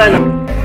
在哪